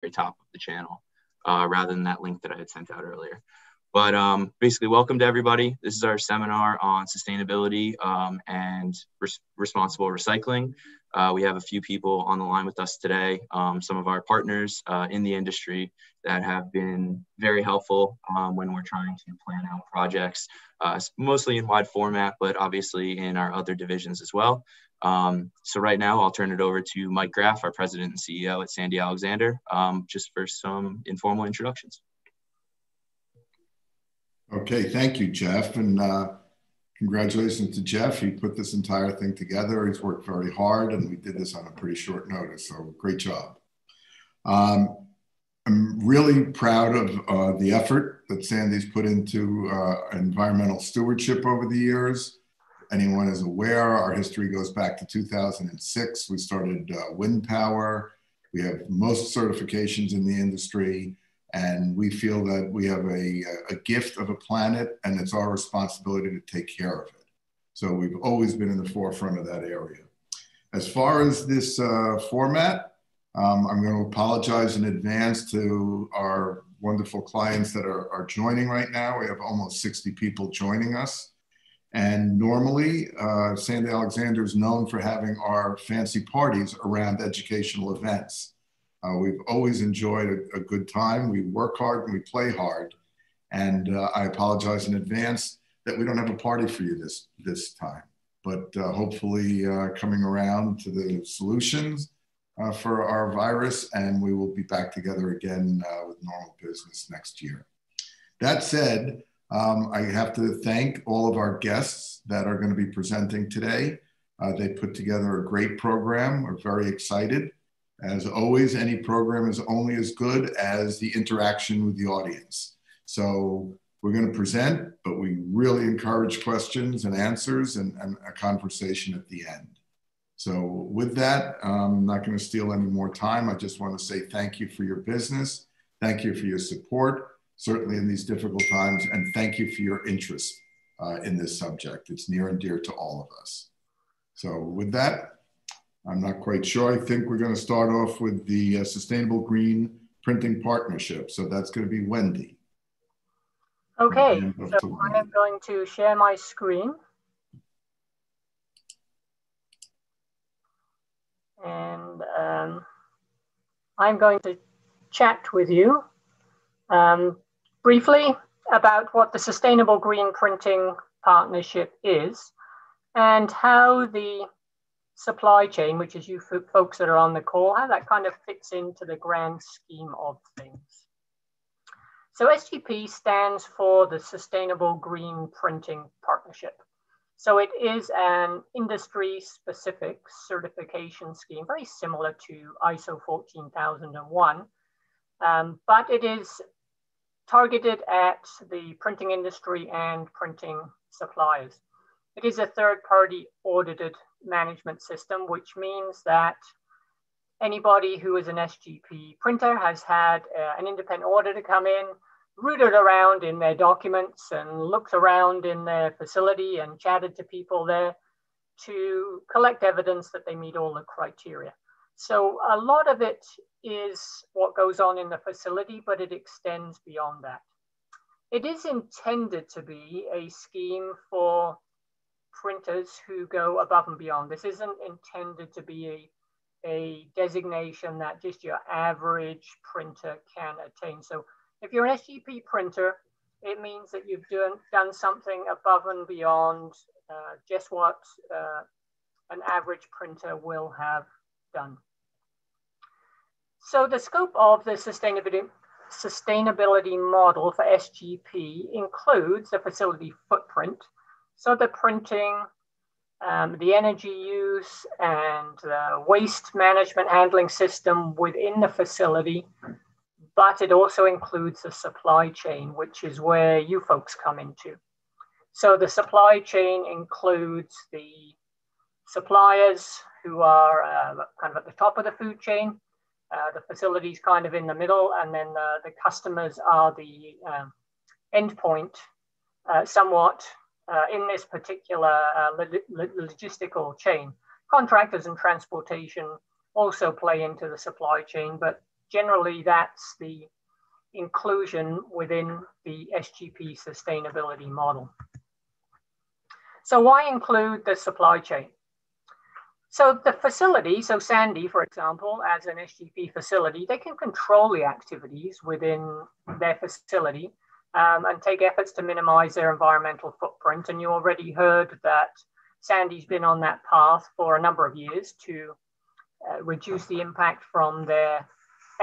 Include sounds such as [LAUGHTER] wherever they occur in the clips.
very top of the channel uh, rather than that link that I had sent out earlier. But um, basically, welcome to everybody. This is our seminar on sustainability um, and res responsible recycling. Uh, we have a few people on the line with us today, um, some of our partners uh, in the industry that have been very helpful um, when we're trying to plan out projects, uh, mostly in wide format, but obviously in our other divisions as well. Um, so right now I'll turn it over to Mike Graff, our president and CEO at Sandy Alexander, um, just for some informal introductions. Okay, thank you, Jeff. And uh, congratulations to Jeff. He put this entire thing together. He's worked very hard and we did this on a pretty short notice. So great job. Um, I'm really proud of uh, the effort that Sandy's put into uh, environmental stewardship over the years anyone is aware, our history goes back to 2006. We started uh, wind power. We have most certifications in the industry, and we feel that we have a, a gift of a planet, and it's our responsibility to take care of it. So we've always been in the forefront of that area. As far as this uh, format, um, I'm going to apologize in advance to our wonderful clients that are, are joining right now. We have almost 60 people joining us. And normally, uh, Sandy Alexander is known for having our fancy parties around educational events. Uh, we've always enjoyed a, a, good time. We work hard and we play hard. And uh, I apologize in advance that we don't have a party for you this, this time. But uh, hopefully, uh, coming around to the solutions uh, for our virus, and we will be back together again with normal business next year. That said, um, I have to thank all of our guests that are going to be presenting today. Uh, they put together a great program. We're very excited. As always, any program is only as good as the interaction with the audience. So we're going to present, but we really encourage questions and answers and, and a conversation at the end. So with that, I'm not going to steal any more time. I just want to say thank you for your business. Thank you for your support certainly in these difficult times. And thank you for your interest uh, in this subject. It's near and dear to all of us. So with that, I'm not quite sure. I think we're going to start off with the uh, Sustainable Green Printing Partnership. So that's going to be Wendy. Okay, so I am going to share my screen. And um, I'm going to chat with you. Um, briefly about what the Sustainable Green Printing Partnership is and how the supply chain, which is you folks that are on the call, how that kind of fits into the grand scheme of things. So SGP stands for the Sustainable Green Printing Partnership. So it is an industry specific certification scheme, very similar to ISO 14001, um, but it is targeted at the printing industry and printing suppliers. It is a third party audited management system, which means that anybody who is an SGP printer has had uh, an independent auditor come in, rooted around in their documents and looked around in their facility and chatted to people there to collect evidence that they meet all the criteria. So a lot of it is what goes on in the facility, but it extends beyond that. It is intended to be a scheme for printers who go above and beyond. This isn't intended to be a, a designation that just your average printer can attain. So if you're an SGP printer, it means that you've done, done something above and beyond uh, just what uh, an average printer will have done. So the scope of the sustainability, sustainability model for SGP includes the facility footprint. So the printing, um, the energy use and the waste management handling system within the facility, but it also includes the supply chain, which is where you folks come into. So the supply chain includes the suppliers who are uh, kind of at the top of the food chain, uh, the facilities kind of in the middle, and then the, the customers are the um, endpoint uh, somewhat uh, in this particular uh, logistical chain. Contractors and transportation also play into the supply chain, but generally that's the inclusion within the SGP sustainability model. So why include the supply chain? So the facility, so Sandy, for example, as an SGP facility, they can control the activities within their facility um, and take efforts to minimize their environmental footprint. And you already heard that Sandy's been on that path for a number of years to uh, reduce the impact from their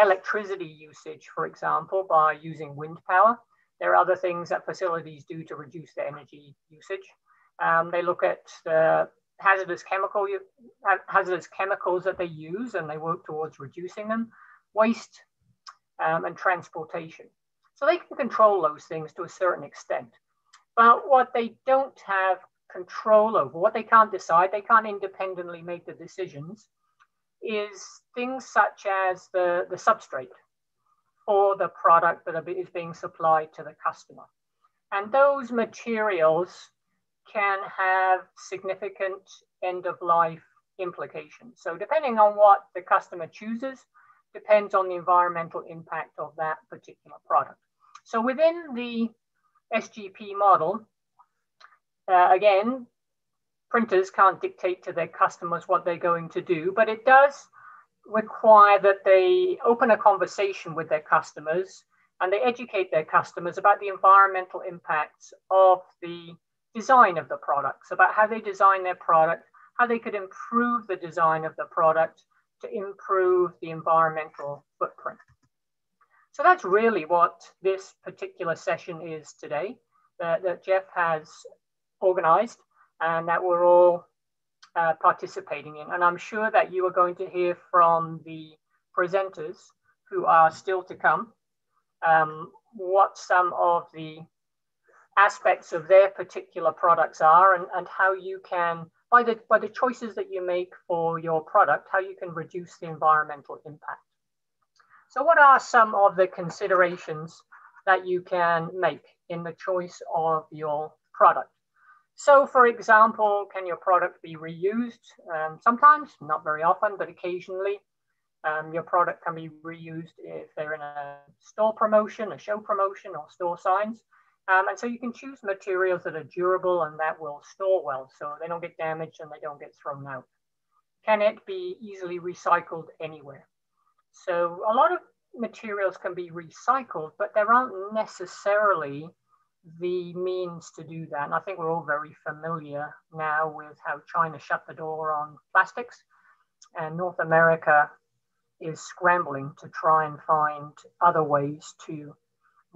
electricity usage, for example, by using wind power. There are other things that facilities do to reduce their energy usage. Um, they look at the hazardous chemical hazardous chemicals that they use, and they work towards reducing them. Waste um, and transportation. So they can control those things to a certain extent. But what they don't have control over, what they can't decide, they can't independently make the decisions, is things such as the, the substrate for the product that is being supplied to the customer. And those materials can have significant end of life implications. So depending on what the customer chooses, depends on the environmental impact of that particular product. So within the SGP model, uh, again, printers can't dictate to their customers what they're going to do, but it does require that they open a conversation with their customers and they educate their customers about the environmental impacts of the design of the products, about how they design their product, how they could improve the design of the product to improve the environmental footprint. So that's really what this particular session is today that, that Jeff has organized and that we're all uh, participating in. And I'm sure that you are going to hear from the presenters who are still to come um, what some of the aspects of their particular products are and, and how you can, by the, by the choices that you make for your product, how you can reduce the environmental impact. So what are some of the considerations that you can make in the choice of your product? So for example, can your product be reused? Um, sometimes, not very often, but occasionally. Um, your product can be reused if they're in a store promotion, a show promotion, or store signs. Um, and so you can choose materials that are durable and that will store well, so they don't get damaged and they don't get thrown out. Can it be easily recycled anywhere? So a lot of materials can be recycled, but there aren't necessarily the means to do that. And I think we're all very familiar now with how China shut the door on plastics and North America is scrambling to try and find other ways to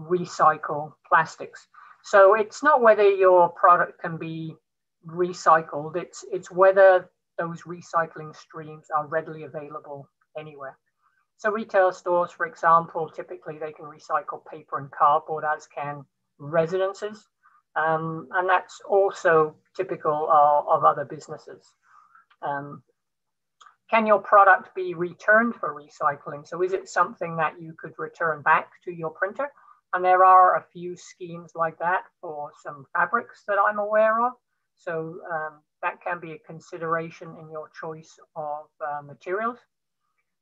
recycle plastics. So it's not whether your product can be recycled, it's, it's whether those recycling streams are readily available anywhere. So retail stores, for example, typically they can recycle paper and cardboard as can residences. Um, and that's also typical of, of other businesses. Um, can your product be returned for recycling? So is it something that you could return back to your printer? And there are a few schemes like that for some fabrics that I'm aware of. So um, that can be a consideration in your choice of uh, materials.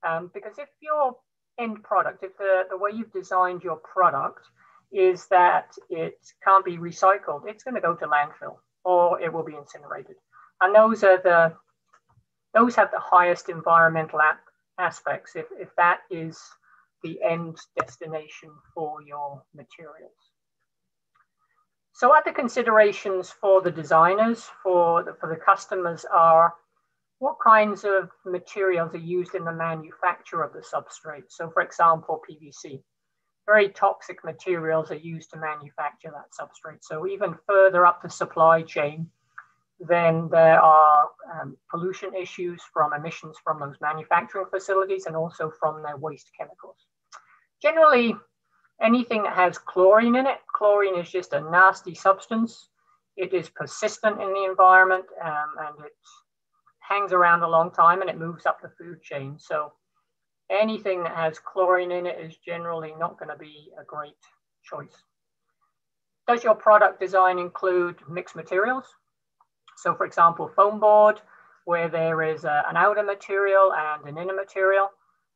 Um, because if your end product, if the, the way you've designed your product is that it can't be recycled, it's going to go to landfill or it will be incinerated. And those are the those have the highest environmental aspects if, if that is the end destination for your materials. So other considerations for the designers, for the, for the customers are what kinds of materials are used in the manufacture of the substrate? So for example, PVC. Very toxic materials are used to manufacture that substrate. So even further up the supply chain, then there are um, pollution issues from emissions from those manufacturing facilities and also from their waste chemicals. Generally, anything that has chlorine in it, chlorine is just a nasty substance. It is persistent in the environment um, and it hangs around a long time and it moves up the food chain. So anything that has chlorine in it is generally not going to be a great choice. Does your product design include mixed materials? So for example, foam board, where there is a, an outer material and an inner material.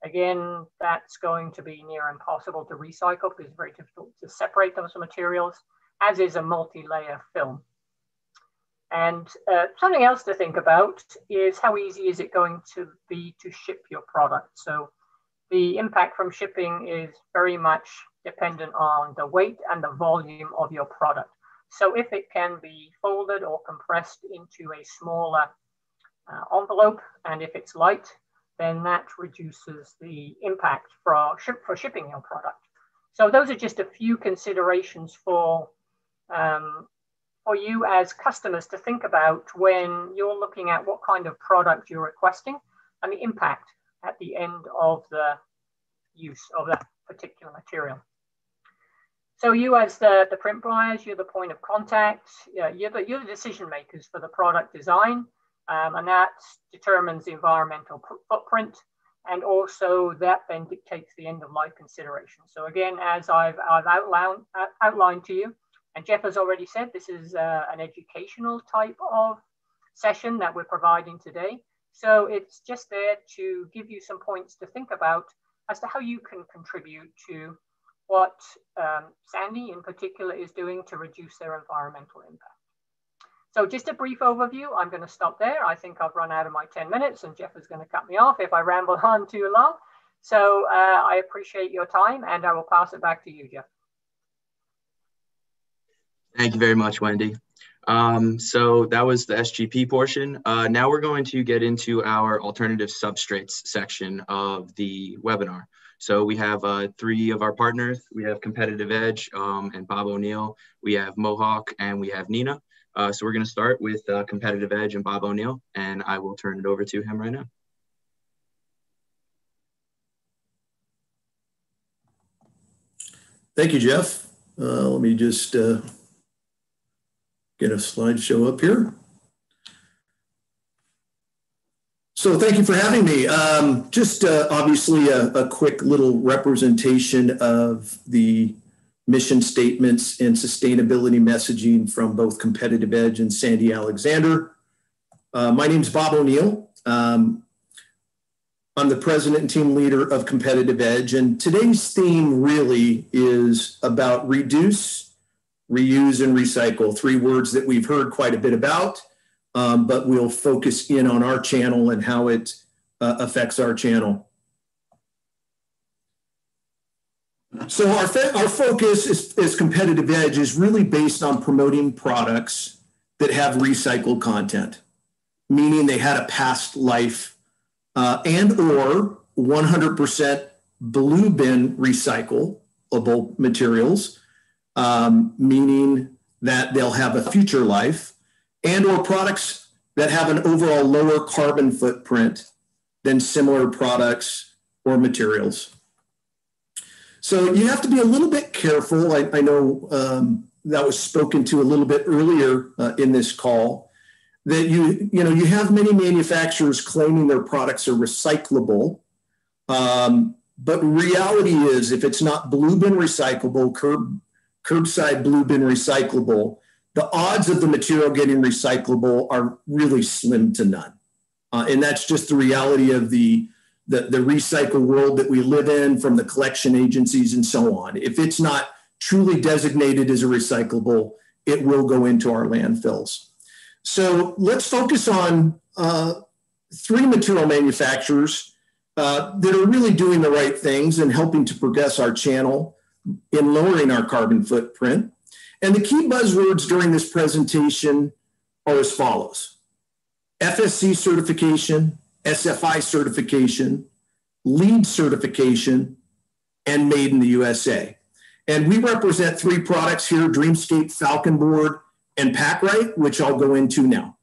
Again, that's going to be near impossible to recycle because it's very difficult to separate those materials, as is a multi-layer film. And uh, something else to think about is how easy is it going to be to ship your product? So the impact from shipping is very much dependent on the weight and the volume of your product. So if it can be folded or compressed into a smaller uh, envelope, and if it's light, then that reduces the impact for, for shipping your product. So those are just a few considerations for, um, for you as customers to think about when you're looking at what kind of product you're requesting and the impact at the end of the use of that particular material. So you as the, the print buyers, you're the point of contact, you're the, you're the decision makers for the product design, um, and that determines the environmental footprint, and also that then dictates the end of life consideration. So again, as I've, I've outlined, outlined to you, and Jeff has already said, this is uh, an educational type of session that we're providing today. So it's just there to give you some points to think about as to how you can contribute to what um, Sandy in particular is doing to reduce their environmental impact. So just a brief overview, I'm going to stop there. I think I've run out of my 10 minutes and Jeff is going to cut me off if I ramble [LAUGHS] on too long. So uh, I appreciate your time and I will pass it back to you, Jeff. Thank you very much, Wendy. Um, so that was the SGP portion. Uh, now we're going to get into our alternative substrates section of the webinar. So we have uh, three of our partners. We have Competitive Edge um, and Bob O'Neill. We have Mohawk and we have Neenah. Uh, so we're going to start with uh, Competitive Edge and Bob O'Neill, and I will turn it over to him right now. Thank you, Jeff. Uh, let me just uh, get a slideshow up here. So thank you for having me. Um, just uh, obviously a, a, quick little representation of the mission statements and sustainability messaging from both Competitive Edge and Sandy Alexander. Uh, my name is Bob O'Neill. Um, I'm the president and team leader of Competitive Edge, and today's theme really is about reduce, reuse, and recycle. Three words that we've heard quite a bit about, um, but we'll focus in on our channel and how it uh, affects our channel. So our, our focus is, is competitive edge is really based on promoting products that have recycled content, meaning they had a past life uh, and or 100% blue bin recyclable materials, um, meaning that they'll have a future life, and or products that have an overall lower carbon footprint than similar products or materials. So you have to be a little bit careful. I, I know um, that was spoken to a little bit earlier uh, in this call that you you know you have many manufacturers claiming their products are recyclable um, but reality is if it's not blue bin recyclable curb curbside blue bin recyclable the odds of the material getting recyclable are really slim to none uh, and that's just the reality of the the, the recycle world that we live in from the collection agencies and so on. If it's not truly designated as a recyclable, it will go into our landfills. So let's focus on uh, three material manufacturers uh, that are really doing the right things and helping to progress our channel in lowering our carbon footprint. And the key buzzwords during this presentation are as follows FSC certification, SFI certification, LEED certification, and made in the USA. And we represent three products here Dreamscape, Falcon Board, and Packrite, which I'll go into now.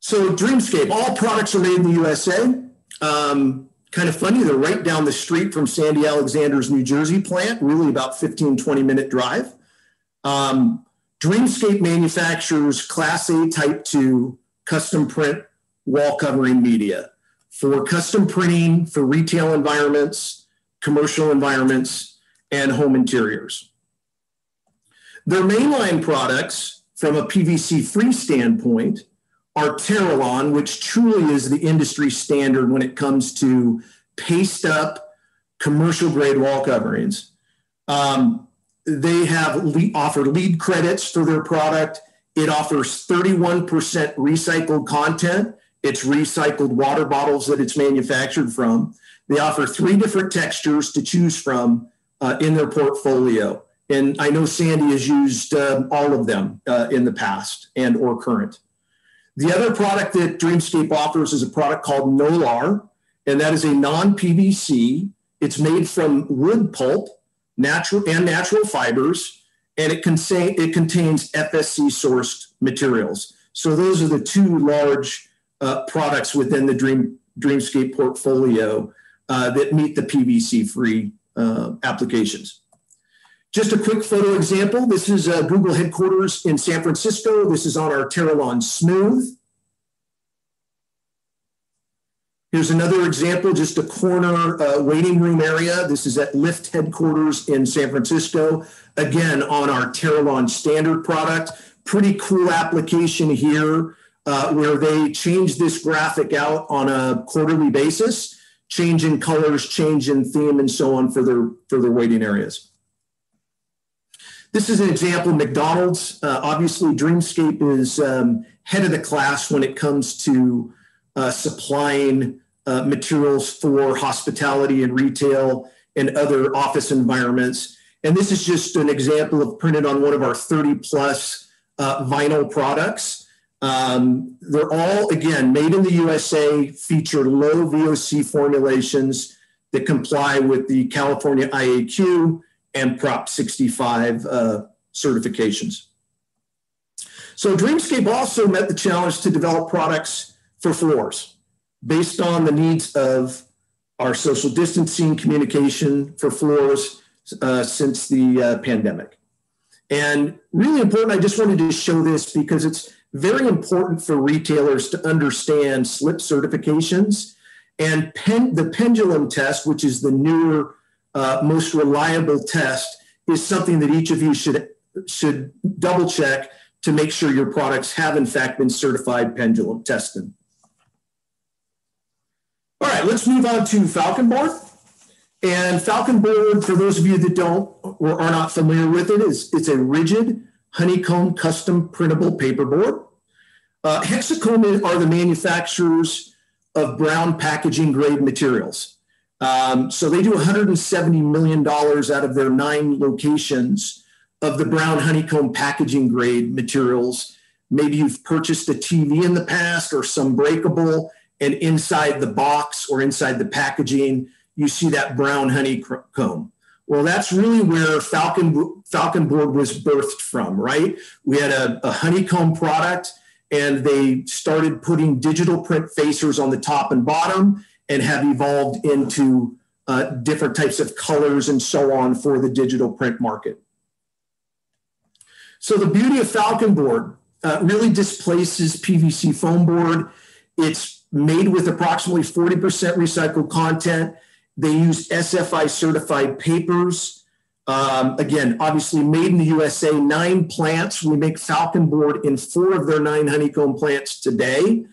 So, Dreamscape, all products are made in the USA. Um, kind of funny, they're right down the street from Sandy Alexander's New Jersey plant, really about 15, 20 minute drive. Um, Dreamscape manufactures Class A Type 2 custom print wall covering media for custom printing for retail environments, commercial environments, and home interiors. Their mainline products, from a PVC free standpoint, are Terralon, which truly is the industry standard when it comes to paste up commercial grade wall coverings. Um, they have le- offered LEED credits for their product. It offers 31% recycled content. It's recycled water bottles that it's manufactured from. They offer three different textures to choose from uh, in their portfolio. And I know Sandy has used um, all of them uh, in the past and or current. The other product that Dreamscape offers is a product called Nolar, and that is a non-PVC. It's made from wood pulp, natural and natural fibers, and it, contain, it contains FSC sourced materials. So those are the two large uh, products within the Dream, Dreamscape portfolio uh, that meet the PVC-free uh, applications. Just a quick photo example. This is uh, Google headquarters in San Francisco. This is on our Terralon Smooth. Here's another example, just a corner uh, waiting room area. This is at Lyft headquarters in San Francisco. Again, on our Terralon standard product. Pretty cool application here uh, where they change this graphic out on a quarterly basis, change in colors, change in theme, and so on for their, for their waiting areas. This is an example, McDonald's. Uh, obviously, Dreamscape is um, head of the class when it comes to uh, supplying uh, materials for hospitality and retail and other office environments. And this is just an example of printed on one of our 30 plus uh, vinyl products. Um, they're all, again, made in the USA, feature low VOC formulations that comply with the California IAQ and Prop 65 uh, certifications. So Dreamscape also met the challenge to develop products for floors based on the needs of our social distancing communication for floors uh, since the uh, pandemic. And really important, I just wanted to show this because it's very important for retailers to understand slip certifications and pen, the pendulum test, which is the newer uh, most reliable test is something that each of you should should double check to make sure your products have in fact been certified pendulum tested. All right, let's move on to Falcon board. And Falcon board, for those of you that don't or are not familiar with it, is it's a rigid honeycomb custom printable paperboard. Uh, Hexacomb are the manufacturers of brown packaging grade materials. Um, so they do $170 million out of their nine locations of the brown honeycomb packaging grade materials. Maybe you've purchased a TV in the past or some breakable, and inside the box or inside the packaging, you see that brown honeycomb. Well, that's really where Falcon, Falcon Board was birthed from, right? We had a, a honeycomb product and they started putting digital print facers on the top and bottom and have evolved into uh, different types of colors and so on for the digital print market. So the beauty of Falcon board uh, really displaces PVC foam board. It's made with approximately 40% recycled content. They use SFI certified papers. Um, again, obviously made in the USA, nine plants. We make Falcon board in four of their nine honeycomb plants today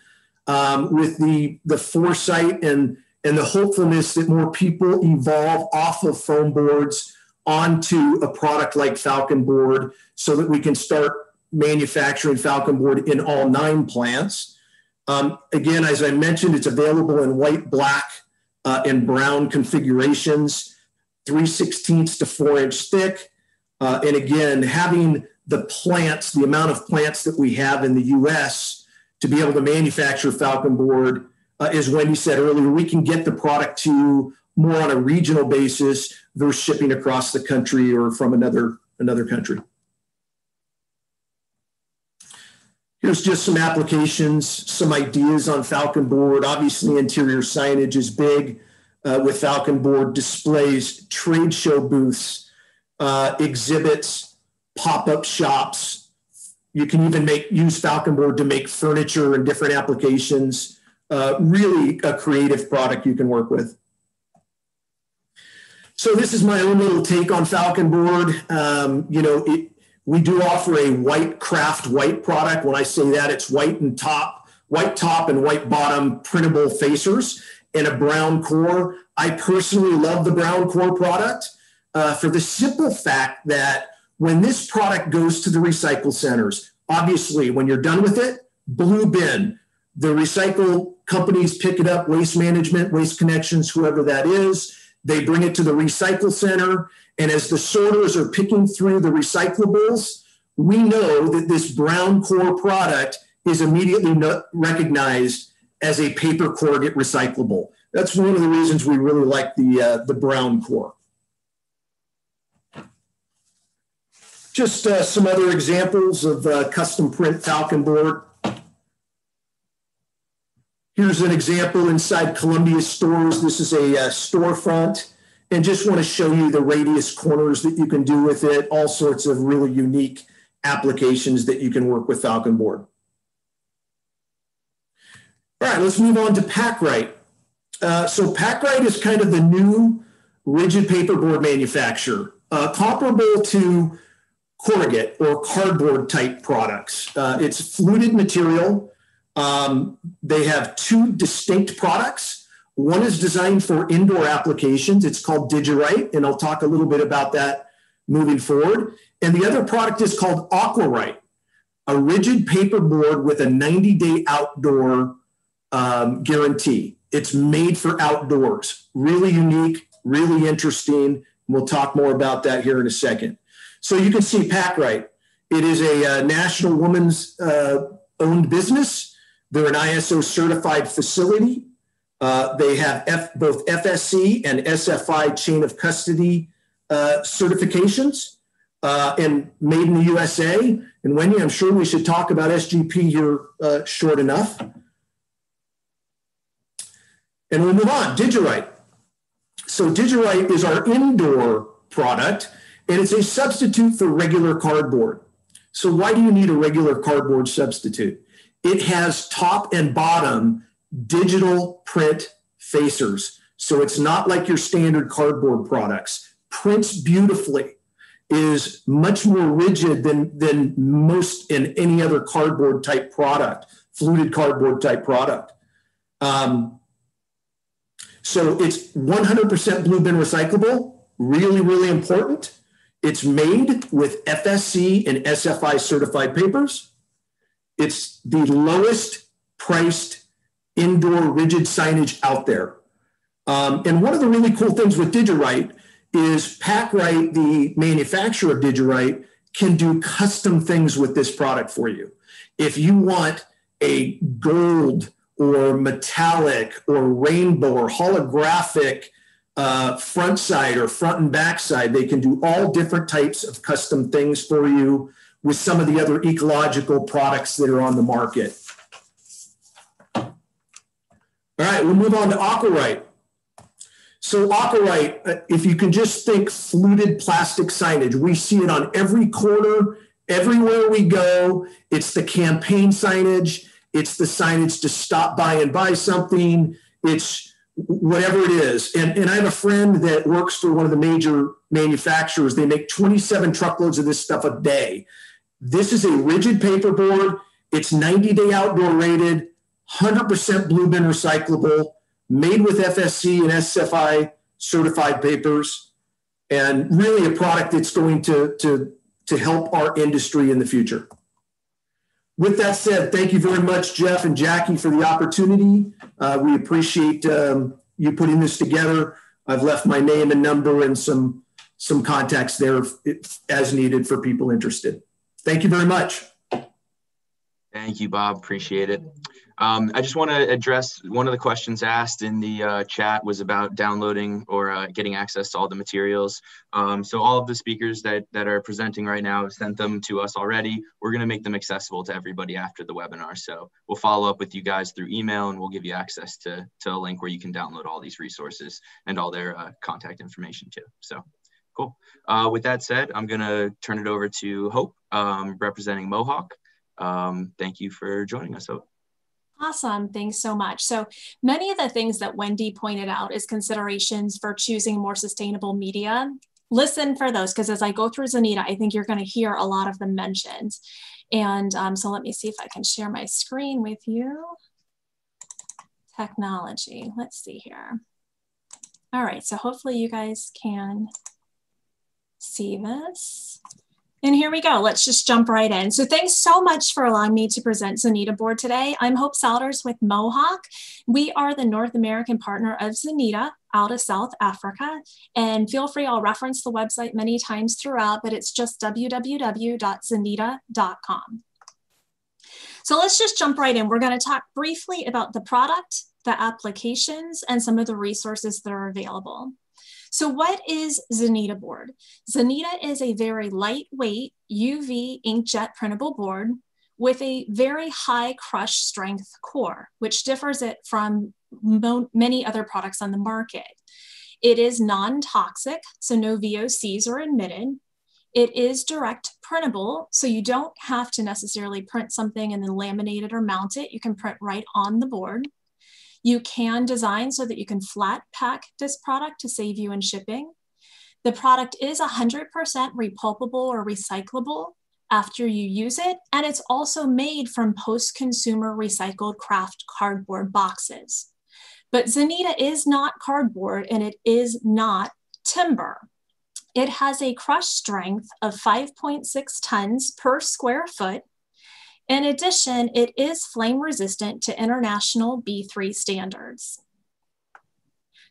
um, with the the foresight and and the hopefulness that more people evolve off of foam boards onto a product like Falcon board so that we can start manufacturing Falcon board in all nine plants. Um, again, as I mentioned, it's available in white, black, uh, and brown configurations, 3 16ths to 4 inch thick. Uh, and again, having the plants, the amount of plants that we have in the US to be able to manufacture Falcon board, uh, as Wendy said earlier, we can get the product to more on a regional basis versus shipping across the country or from another another country. Here's just some applications, some ideas on Falcon board. Obviously, interior signage is big uh, with Falcon board displays, trade show booths, uh, exhibits, pop-up shops, you can even make use Falcon board to make furniture and different applications. Uh, really a creative product you can work with. So this is my own little take on Falcon board. Um, you know, it, we do offer a white kraft white product. When I say that, it's white and top, white top and white bottom printable facers and a brown core. I personally love the brown core product uh, for the simple fact that when this product goes to the recycle centers, obviously, when you're done with it, blue bin, the recycle companies pick it up, waste management, waste connections, whoever that is. They bring it to the recycle center. And as the sorters are picking through the recyclables, we know that this brown core product is immediately recognized as a paper corrugate recyclable. That's one of the reasons we really like the, uh, the brown core. Just uh, some other examples of uh, custom print Falcon board. Here's an example inside Columbia stores. This is a uh, storefront and just want to show you the radius corners that you can do with it, all sorts of really unique applications that you can work with Falcon board. All right, let's move on to Packrite. Uh, so Packrite is kind of the new rigid paperboard manufacturer, uh, comparable to corrugate or cardboard type products. Uh, it's fluted material. Um, they have two distinct products. One is designed for indoor applications. It's called Digirite, and I'll talk a little bit about that moving forward. And the other product is called Aquarite, a rigid paperboard with a 90 day outdoor um, guarantee. It's made for outdoors. Really unique, really interesting. We'll talk more about that here in a second. So you can see Packrite. It is a uh, national woman's uh, owned business. They're an ISO certified facility. Uh, they have F, both FSC and SFI chain of custody uh, certifications uh, and made in the USA. And Wendy, I'm sure we should talk about SGP here uh, short enough. And we'll move on. Digirite. So Digirite is our indoor product, and it's a substitute for regular cardboard. So why do you need a regular cardboard substitute? It has top and bottom digital print facers. So it's not like your standard cardboard products. Prints beautifully is much more rigid than, than most in any other cardboard type product, fluted cardboard type product. Um, so it's 100% blue bin recyclable, really, really important. It's made with FSC and SFI certified papers. It's the lowest priced indoor rigid signage out there. Um, and one of the really cool things with Digirite is Packrite, the manufacturer of Digirite, can do custom things with this product for you. If you want a gold or metallic or rainbow or holographic uh, front side or front and back side. They can do all different types of custom things for you with some of the other ecological products that are on the market. All right, we'll move on to Aquarite. So Aquarite, uh, if you can just think fluted plastic signage, we see it on every corner, everywhere we go. It's the campaign signage. It's the signage to stop by and buy something. It's whatever it is. And, and I have a friend that works for one of the major manufacturers. They make 27 truckloads of this stuff a day. This is a rigid paperboard. It's 90 day outdoor rated, 100% blue bin recyclable, made with FSC and SFI certified papers, and really a product that's going to, to, to help our industry in the future. With that said, thank you very much, Jeff and Jackie, for the opportunity. Uh, we appreciate um, you putting this together. I've left my name and number and some some contacts there as needed for people interested. Thank you very much. Thank you, Bob. Appreciate it. Um, I just want to address one of the questions asked in the uh, chat was about downloading or uh, getting access to all the materials. Um, so all of the speakers that, that are presenting right now have sent them to us already. We're going to make them accessible to everybody after the webinar. So we'll follow up with you guys through email and we'll give you access to, to a link where you can download all these resources and all their uh, contact information too. So cool. Uh, with that said, I'm going to turn it over to Hope um, representing Mohawk. Um, thank you for joining us, Hope. Awesome. Thanks so much. So many of the things that Wendy pointed out is considerations for choosing more sustainable media. Listen for those because as I go through Xanita, I think you're going to hear a lot of them mentioned. And um, so let me see if I can share my screen with you. Technology, let's see here. All right, so hopefully you guys can see this. And here we go. Let's just jump right in. So thanks so much for allowing me to present Xanita board today. I'm Hope Salters with Mohawk. We are the North American partner of Xanita out of South Africa. And feel free, I'll reference the website many times throughout, but it's just www.xanita.com. So let's just jump right in. We're going to talk briefly about the product, the applications, and some of the resources that are available. So what is Xanita board? Xanita is a very lightweight UV inkjet printable board with a very high crush strength core, which differs it from many other products on the market. It is non-toxic, so no VOCs are admitted. It is direct printable, so you don't have to necessarily print something and then laminate it or mount it. You can print right on the board. You can design so that you can flat pack this product to save you in shipping. The product is 100% repulpable or recyclable after you use it, and it's also made from post-consumer recycled kraft cardboard boxes. But Xanita is not cardboard and it is not timber. It has a crush strength of 5.6 tons per square foot in addition, it is flame resistant to international B3 standards.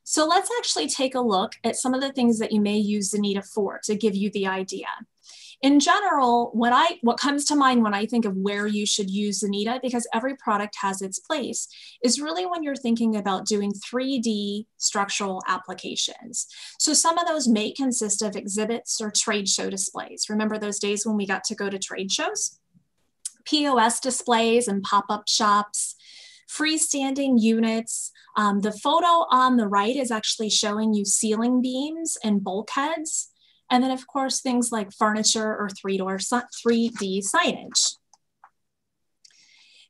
So let's actually take a look at some of the things that you may use Xanita for to give you the idea. In general, what I what comes to mind when I think of where you should use Xanita, because every product has its place, is really when you're thinking about doing 3D structural applications. So some of those may consist of exhibits or trade show displays. Remember those days when we got to go to trade shows? POS displays and pop-up shops, freestanding units. Um, the photo on the right is actually showing you ceiling beams and bulkheads. And then of course, things like furniture or 3-door 3D signage.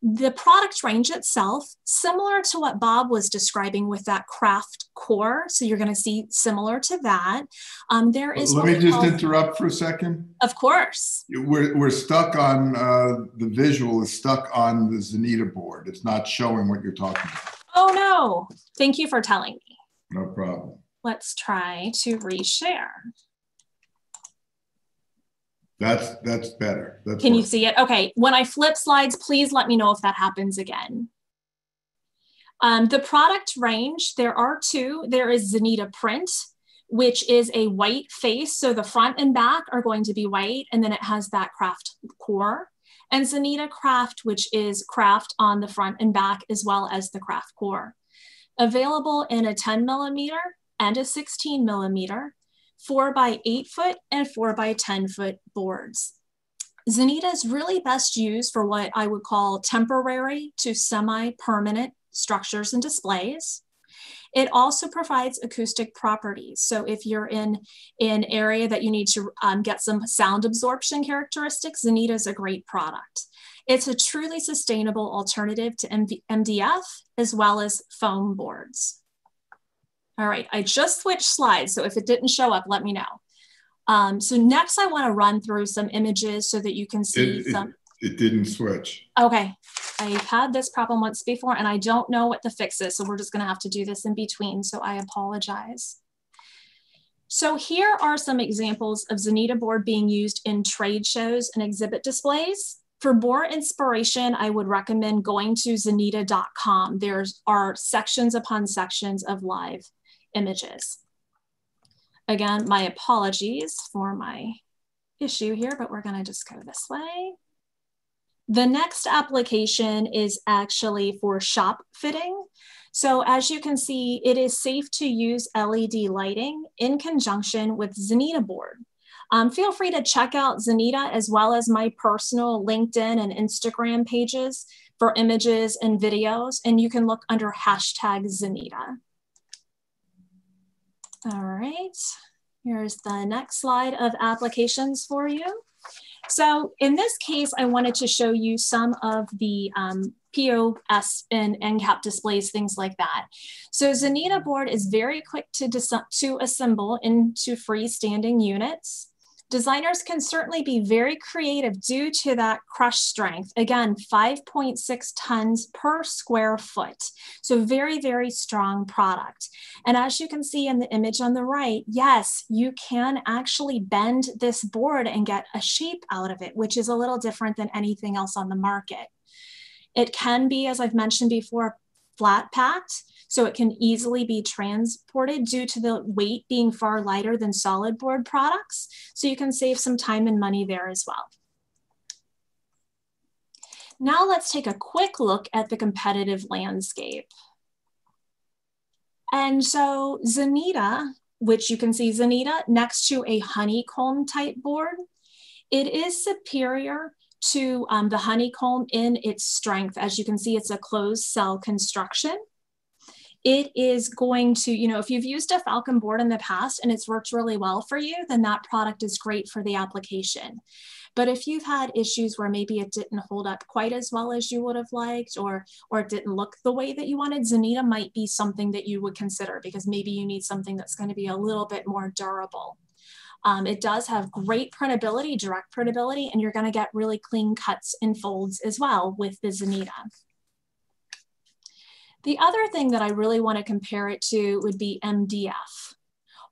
The product range itself, similar to what Bob was describing with that kraft core. So you're going to see similar to that. Um, there is. Let me just interrupt for a second. Of course. We're, we're stuck on uh, the visual is stuck on the Xanita board. It's not showing what you're talking about. Oh no! Thank you for telling me. No problem. Let's try to reshare. That's that's better. That's Can you see it? Okay. When I flip slides, please let me know if that happens again. Um, the product range, there are two. There is Xanita Print, which is a white face. So the front and back are going to be white, and then it has that kraft core. And Xanita Kraft, which is kraft on the front and back, as well as the kraft core. Available in a 10 millimeter and a 16 millimeter four by eight foot and four by 10 foot boards. Xanita is really best used for what I would call temporary to semi-permanent structures and displays. It also provides acoustic properties. So if you're in an area that you need to um, get some sound absorption characteristics, Xanita is a great product. It's a truly sustainable alternative to MDF as well as foam boards. All right, I just switched slides, so if it didn't show up, let me know. Um, so next I wanna run through some images so that you can see it, some. It, it didn't switch. Okay, I've had this problem once before and I don't know what the fix is, so we're just gonna have to do this in between, so I apologize. So here are some examples of Xanita board being used in trade shows and exhibit displays. For more inspiration, I would recommend going to xanita.com. There are sections upon sections of live images. Again, my apologies for my issue here, but we're gonna just go this way. The next application is actually for shop fitting. So as you can see, it is safe to use LED lighting in conjunction with Xanita board. Um, feel free to check out Xanita as well as my personal LinkedIn and Instagram pages for images and videos, and you can look under hashtag Xanita. All right, here's the next slide of applications for you. So in this case, I wanted to show you some of the um, POS and endcap displays, things like that. So Xanita board is very quick to, to assemble into freestanding units. Designers can certainly be very creative due to that crush strength. Again, 5.6 tons per square foot. So very, very strong product. And as you can see in the image on the right, yes, you can actually bend this board and get a shape out of it, which is a little different than anything else on the market. It can be, as I've mentioned before, flat packed so it can easily be transported due to the weight being far lighter than solid board products. So you can save some time and money there as well. Now let's take a quick look at the competitive landscape. And so Xanita, which you can see Xanita next to a honeycomb type board, it is superior to um, the honeycomb in its strength. As you can see, it's a closed cell construction it is going to, you know, if you've used a Falcon board in the past and it's worked really well for you, then that product is great for the application. But if you've had issues where maybe it didn't hold up quite as well as you would have liked, or or it didn't look the way that you wanted, Xanita might be something that you would consider because maybe you need something that's going to be a little bit more durable. Um, it does have great printability, direct printability, and you're going to get really clean cuts and folds as well with the Xanita. The other thing that I really want to compare it to would be MDF.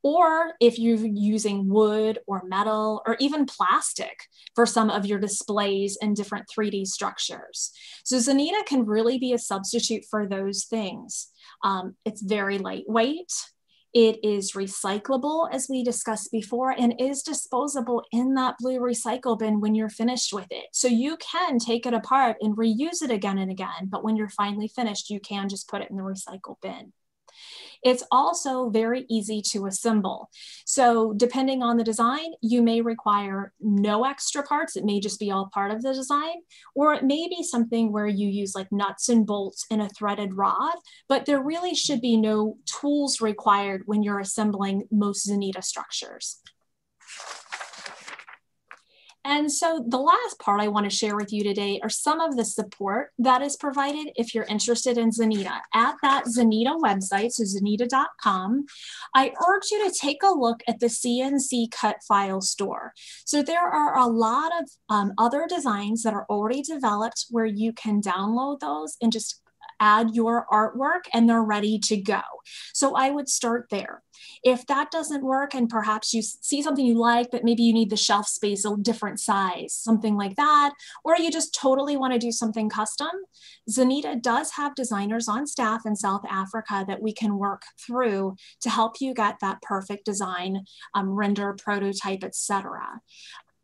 Or if you're using wood or metal or even plastic for some of your displays and different 3D structures. So Xanita can really be a substitute for those things. Um, it's very lightweight. It is recyclable, as we discussed before, and is disposable in that blue recycle bin when you're finished with it. So you can take it apart and reuse it again and again, but when you're finally finished, you can just put it in the recycle bin. It's also very easy to assemble. So depending on the design, you may require no extra parts. It may just be all part of the design, or it may be something where you use like nuts and bolts and a threaded rod, but there really should be no tools required when you're assembling most Xanita structures. And so the last part I want to share with you today are some of the support that is provided if you're interested in Xanita. At that Xanita website, so xanita.com, I urge you to take a look at the CNC cut file store. So there are a lot of um, other designs that are already developed where you can download those and just add your artwork and they're ready to go. So I would start there. If that doesn't work and perhaps you see something you like, but maybe you need the shelf space a different size, something like that, or you just totally want to do something custom, Xanita does have designers on staff in South Africa that we can work through to help you get that perfect design, um, render, prototype, etc.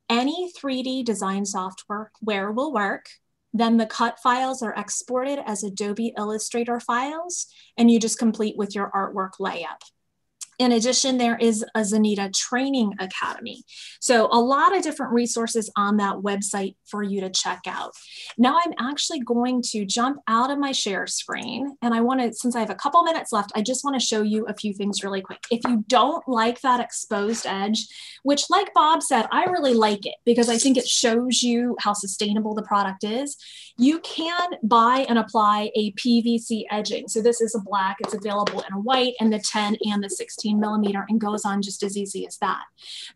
Any 3D design software where will work. Then the cut files are exported as Adobe Illustrator files, and you just complete with your artwork layup. In addition, there is a Xanita Training Academy. So a lot of different resources on that website for you to check out. Now I'm actually going to jump out of my share screen and I want to, since I have a couple minutes left, I just want to show you a few things really quick. If you don't like that exposed edge, which like Bob said, I really like it because I think it shows you how sustainable the product is. You can buy and apply a PVC edging. So this is a black, it's available in a white and the 10 and the 16 16 millimeter and goes on just as easy as that.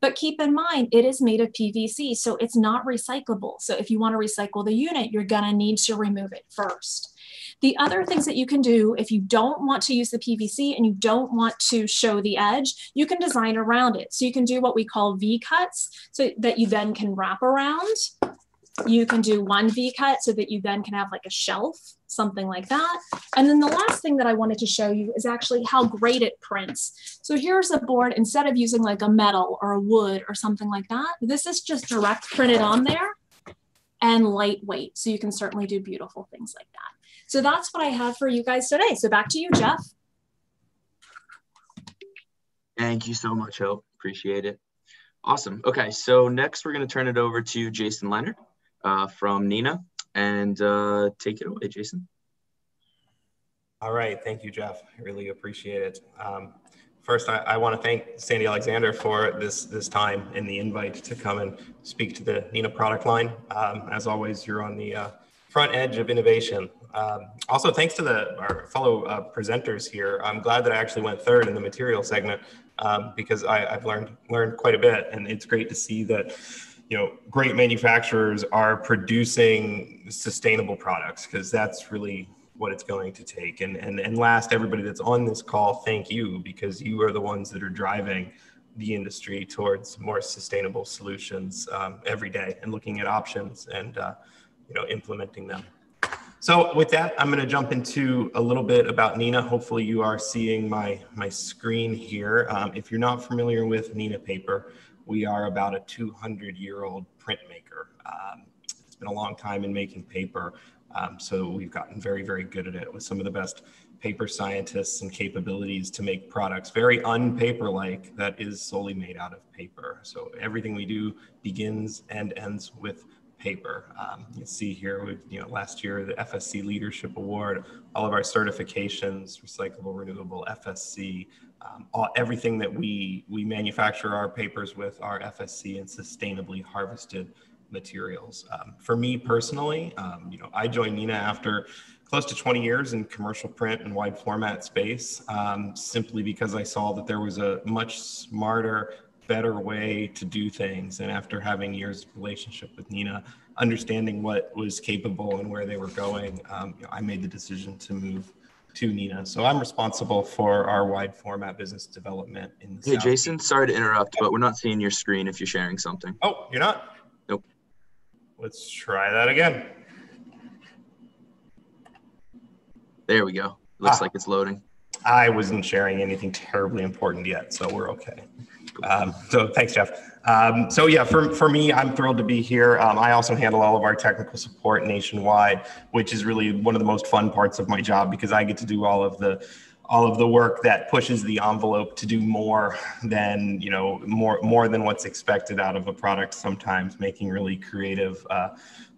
But keep in mind, it is made of PVC, so it's not recyclable. So if you want to recycle the unit, you're gonna need to remove it first. The other things that you can do if you don't want to use the PVC and you don't want to show the edge, you can design around it. So you can do what we call V cuts so that you then can wrap around you can do one V cut so that you then can have like a shelf, something like that. And then the last thing that I wanted to show you is actually how great it prints. So here's a board, instead of using like a metal or a wood or something like that, this is just direct printed on there and lightweight. So you can certainly do beautiful things like that. So that's what I have for you guys today. So back to you, Jeff. Thank you so much, Hope. Appreciate it. Awesome. Okay, so next we're going to turn it over to Jason Leonard uh, from Neenah. And uh, take it away, Jason. All right. Thank you, Jeff. I really appreciate it. Um, first, I, I want to thank Sandy Alexander for this, this time and the invite to come and speak to the Neenah product line. Um, as always, you're on the, uh, front edge of innovation. Um, also, thanks to the our fellow uh, presenters here, I'm glad that I actually went third in the material segment um, because I, have learned learned quite a bit, and it's great to see that you know great manufacturers are producing sustainable products because that's really what it's going to take. And, and and last, everybody that's on this call, thank you because you are the ones that are driving the industry towards more sustainable solutions um, every day and looking at options and uh, you know implementing them. So with that, I'm going to jump into a little bit about Neenah Hopefully you are seeing my, my screen here. Um, if you're not familiar with Neenah paper, we are about a 200 year old printmaker. Um, it's been a long time in making paper. Um, so we've gotten very, very good at it with some of the best paper scientists and capabilities to make products very unpaper-like that is solely made out of paper. So everything we do begins and ends with paper. Um, you see here, you know, last year, the FSC Leadership Award, all of our certifications, recyclable, renewable, FSC, um, all, everything that we, we manufacture our papers with are FSC and sustainably harvested materials. Um, for me personally, um, you know, I joined Neenah after close to 20 years in commercial print and wide format space, um, simply because I saw that there was a much smarter better way to do things. And after having years of relationship with Neenah, understanding what was capable and where they were going, um, you know, I made the decision to move to Neenah. So I'm responsible for our wide format business development in the Hey, Jason, sorry to interrupt, but we're not seeing your screen if you're sharing something. Oh, you're not? Nope. Let's try that again. There we go. Looks ah. like it's loading. I wasn't sharing anything terribly important yet, so we're okay. Um, so thanks, Jeff. Um, so yeah, for, for me, I'm thrilled to be here. Um, I also handle all of our technical support nationwide, which is really one of the most fun parts of my job because I get to do all of the all of the work that pushes the envelope to do more than you know more more than what's expected out of a product sometimes making really creative uh,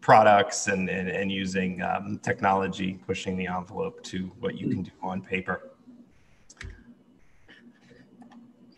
products and, and, and using um, technology pushing the envelope to what you can do on paper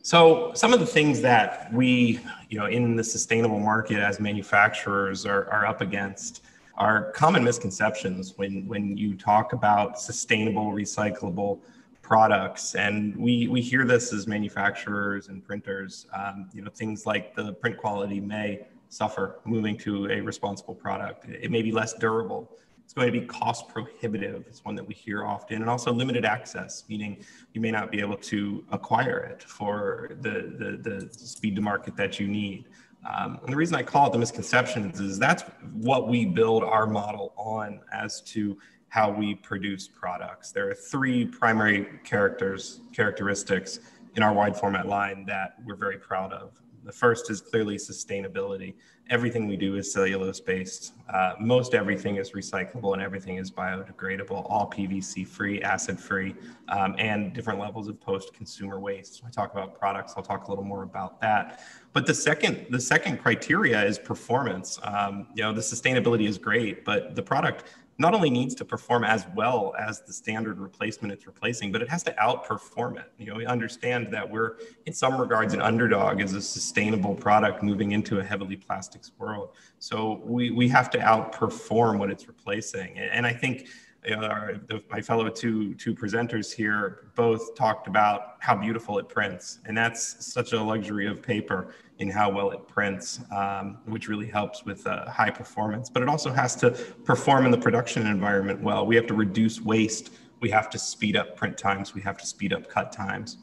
So some of the things that we, you know, in the sustainable market as manufacturers are, are up against are common misconceptions when when you talk about sustainable, recyclable products. And we we hear this as manufacturers and printers. Um, you know, things like the print quality may suffer moving to a responsible product. It may be less durable it's going to be cost prohibitive. It's one that we hear often, and also limited access, meaning you may not be able to acquire it for the, the, the speed to market that you need. Um, and the reason I call it the misconceptions is that's what we build our model on as to how we produce products. There are three primary characters, characteristics in our wide format line that we're very proud of. The first is clearly sustainability. Everything we do is cellulose based. Uh, most everything is recyclable and everything is biodegradable, all PVC free, acid free, um, and different levels of post consumer waste. I talk about products, I'll talk a little more about that. But the second, the second criteria is performance. Um, you know, the sustainability is great, but the product not only needs to perform as well as the standard replacement it's replacing, but it has to outperform it. You know, we understand that we're in some regards an underdog as a sustainable product moving into a heavily plastics world. So we, we have to outperform what it's replacing. And I think our, the, my fellow two two presenters here both talked about how beautiful it prints, and that's such a luxury of paper in how well it prints, um, which really helps with uh, high performance. But it also has to perform in the production environment well. We have to reduce waste. We have to speed up print times. We have to speed up cut times.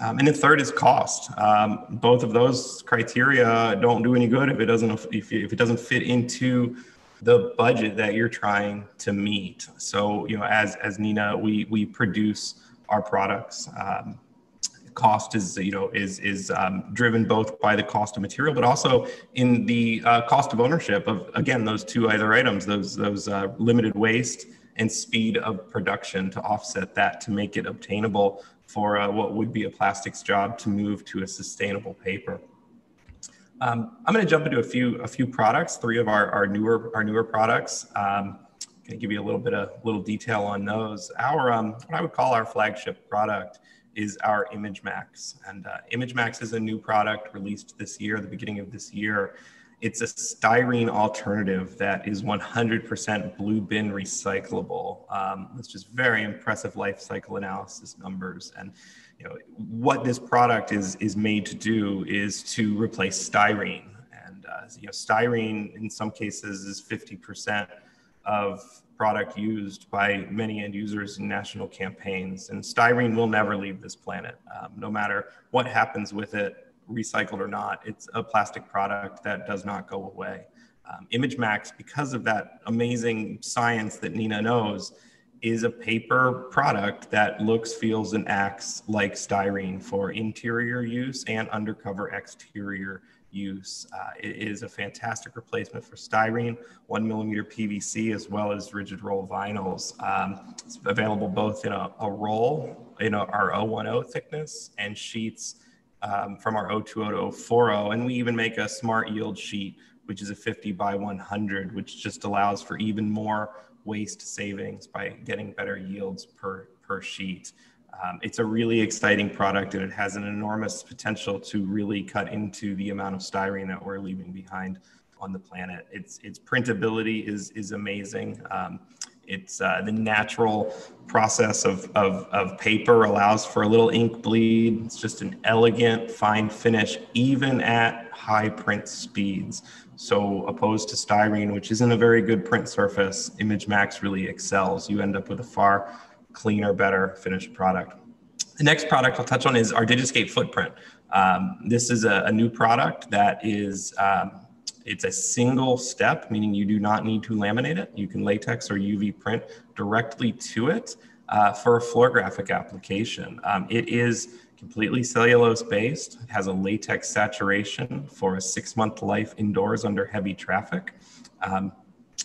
Um, and the third is cost. Um, both of those criteria don't do any good if it doesn't if, if it doesn't fit into the budget that you're trying to meet. So you know, as as Neenah, we we produce our products. Um, cost is you know is is um, driven both by the cost of material but also in the uh, cost of ownership of again those two other items those those uh, limited waste and speed of production to offset that to make it obtainable for uh, what would be a plastics job to move to a sustainable paper. Um, I'm going to jump into a few a few products, three of our, our newer our newer products. Um, going to give you a little bit of little detail on those. Our um, what I would call our flagship product is our Image Max. And uh, Image Max is a new product released this year, the beginning of this year. it's a styrene alternative that is 100% blue bin recyclable. Um, it's just very impressive life cycle analysis numbers. And you know what this product is is made to do is to replace styrene. And uh, you know styrene in some cases is 50% of product used by many end users in national campaigns. And styrene will never leave this planet, um, no matter what happens with it recycled or not, it's a plastic product that does not go away. Um, ImageMax, because of that amazing science that Neenah knows, is a paper product that looks, feels, and acts like styrene for interior use and undercover exterior use. Uh, it is a fantastic replacement for styrene, one millimeter PVC, as well as rigid roll vinyls. Um, it's available both in a, a roll, in a, our 010 thickness, and sheets um, from our 020 to 040. And we even make a smart yield sheet, which is a 50 by 100, which just allows for even more waste savings by getting better yields per, per sheet. Um, it's a really exciting product and it has an enormous potential to really cut into the amount of styrene that we're leaving behind on the planet. Its, its printability is, is amazing. Um, it's uh, the natural process of, of, of paper allows for a little ink bleed. It's just an elegant, fine finish, even at high print speeds. So opposed to styrene, which isn't a very good print surface, ImageMax really excels. You end up with a far cleaner, better finished product. The next product I'll touch on is our Digiscape footprint. Um, this is a, a, new product that is um, it's a single step, meaning you do not need to laminate it. You can latex or UV print directly to it uh, for a floor graphic application. Um, it is completely cellulose based. It has a latex saturation for a six month life indoors under heavy traffic. Um,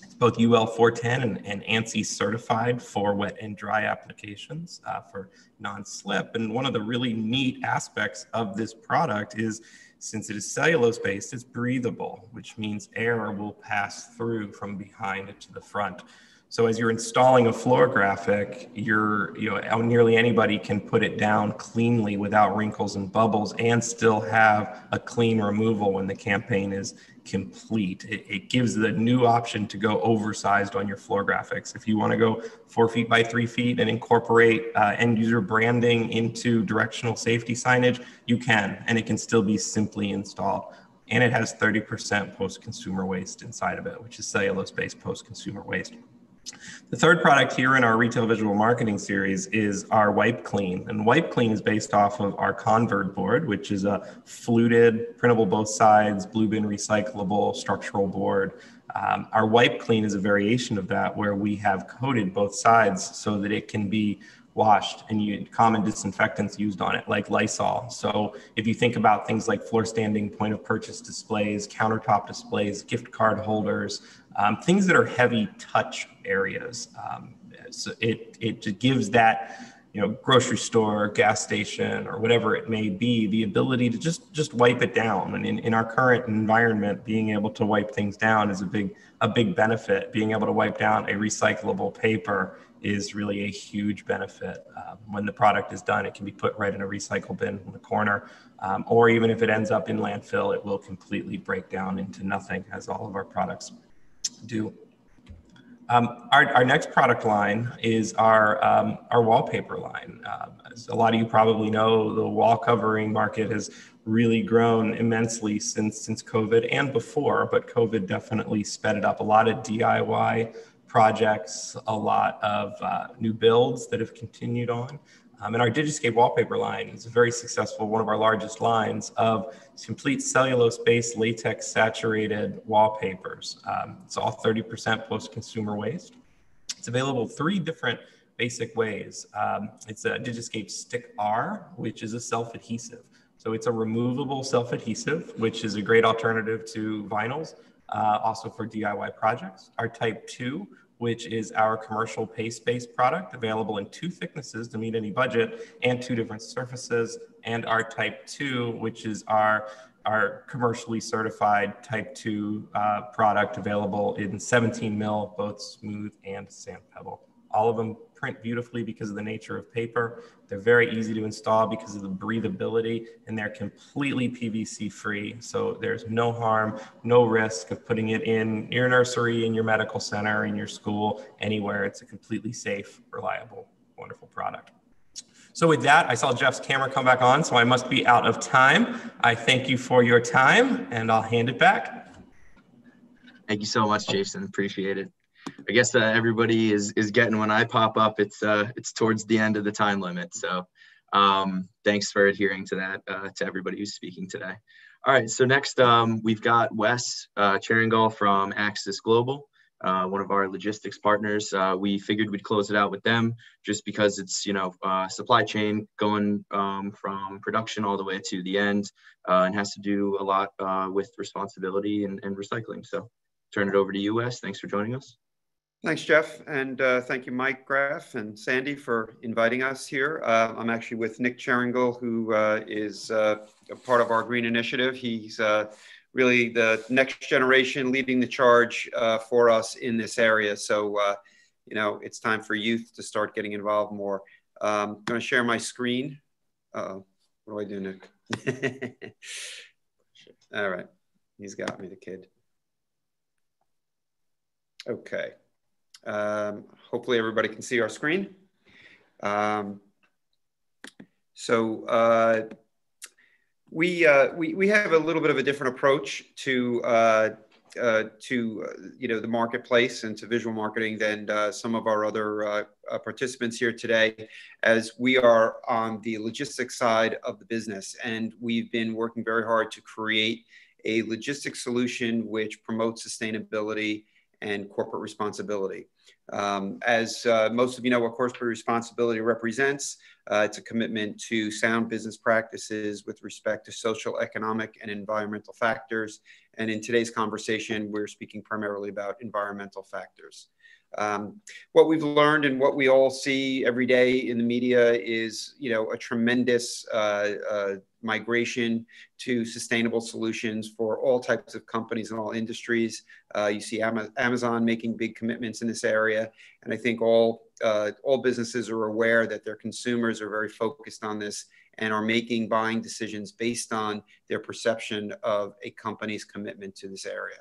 it's both UL 410 and, and, ANSI certified for wet and dry applications uh, for non slip. And one of the really neat aspects of this product is since it is cellulose based, it's breathable, which means air will pass through from behind it to the front. So as you're installing a floor graphic, you're, you know, nearly anybody can put it down cleanly without wrinkles and bubbles and still have a clean removal when the campaign is complete. It, it, gives the new option to go oversized on your floor graphics. If you want to go four feet by three feet and incorporate uh, end user branding into directional safety signage, you can, and it can still be simply installed. And it has 30% post consumer waste inside of it, which is cellulose based post consumer waste. The third product here in our retail visual marketing series is our Wipe Clean. And Wipe Clean is based off of our Convert board, which is a fluted, printable both sides, blue bin recyclable structural board. Um, our Wipe Clean is a variation of that where we have coated both sides so that it can be washed and you, common disinfectants used on it like Lysol. So if you think about things like floor standing point of purchase displays, countertop displays, gift card holders, um, things that are heavy touch areas. Um, so it, it gives that you know grocery store gas station or whatever it may be the ability to just just wipe it down. And in, in our current environment being able to wipe things down is a big a big benefit. Being able to wipe down a recyclable paper is really a huge benefit. Um, when the product is done it can be put right in a recycle bin in the corner. Um, or even if it ends up in landfill it will completely break down into nothing as all of our products do. Um, our, our, next product line is our, um, our wallpaper line. Uh, as a lot of you probably know, the wall covering market has really grown immensely since, since COVID and before, but COVID definitely sped it up. A lot of DIY projects, a lot of uh, new builds that have continued on. Um, and our Digiscape wallpaper line is a very successful, one of our largest lines of complete cellulose-based latex saturated wallpapers. Um, it's all 30% post-consumer waste. It's available three different basic ways. Um, it's a Digiscape Stick R, which is a self-adhesive. So it's a removable self-adhesive, which is a great alternative to vinyls, uh, also for DIY projects. Our Type 2, which is our commercial paste-based product available in two thicknesses to meet any budget and two different surfaces, and our type two, which is our our commercially certified type 2 uh, product available in 17 mil, both smooth and sand pebble. All of them print beautifully because of the nature of paper. They're very easy to install because of the breathability, and they're completely PVC free. So there's no harm, no risk of putting it in your nursery, in your medical center, in your school, anywhere. It's a completely safe, reliable, wonderful product. So with that, I saw Jeff's camera come back on, so I must be out of time. I thank you for your time, and I'll hand it back. Thank you so much, Jason. Appreciate it. I guess uh, everybody is is getting when I pop up. It's uh it's towards the end of the time limit. So um, thanks for adhering to that uh, to everybody who's speaking today. All right. So next um, we've got Wes uh, from Axis Global. Uh, one of our logistics partners. Uh, we figured we'd close it out with them just because it's, you know, uh, supply chain going um, from production all the way to the end uh, and has to do a lot uh, with responsibility and, and recycling. So turn it over to you, Wes. Thanks for joining us. Thanks, Jeff. And uh, thank you, Mike Graff and Sandy for inviting us here. Uh, I'm actually with Nick Cheringall, who uh, is uh, a part of our Green Initiative. He's uh, really the next generation leading the charge uh, for us in this area. So, you know, it's time for youth to start getting involved more. Um, I'm going to share my screen. -oh. What do I do, Nick? [LAUGHS] All right. He's got me, the kid. Okay. Um, hopefully everybody can see our screen. Um, so uh, we, uh, we, we have a little bit of a different approach to, uh, uh to uh, you know, the marketplace and to visual marketing than uh, some of our other participants here today, as we are on the logistics side of the business. And we've been working very hard to create a logistics solution which promotes sustainability and corporate responsibility. Um, as uh, most of you know what corporate responsibility represents, uh, it's a commitment to sound business practices with respect to social, economic, and environmental factors. And in today's conversation, we're speaking primarily about environmental factors. Um, what we've learned and what we all see every day in the media is, you know, a tremendous uh, uh, migration to sustainable solutions for all types of companies and all industries. Uh, you see Amazon making big commitments in this area, and I think all uh, all businesses are aware that their consumers are very focused on this and are making buying decisions based on their perception of a company's commitment to this area.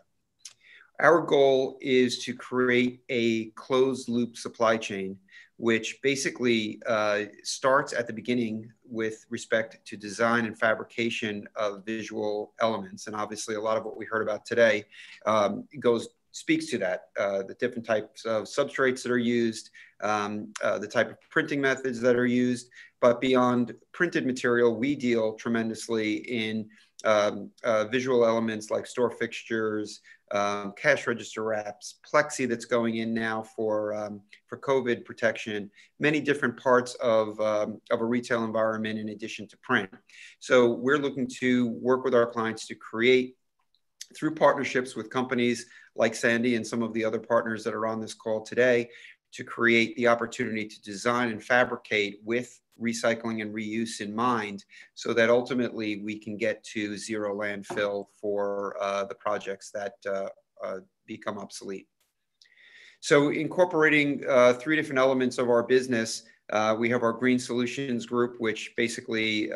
Our goal is to create a closed loop supply chain, which basically uh, starts at the beginning with respect to design and fabrication of visual elements. And obviously, a lot of what we heard about today um, goes speaks to that. Uh, the different types of substrates that are used, um, uh, the type of printing methods that are used. But beyond printed material, we deal tremendously in um, uh, visual elements like store fixtures, um, cash register wraps, plexi that's going in now for, um, for COVID protection, many different parts of, um, of a retail environment in addition to print. So we're looking to work with our clients to create through partnerships with companies like Sandy and some of the other partners that are on this call today to create the opportunity to design and fabricate with recycling and reuse in mind so that ultimately we can get to zero landfill for uh, the projects that uh, uh, become obsolete. So incorporating uh, three different elements of our business, uh, we have our Green Solutions Group, which basically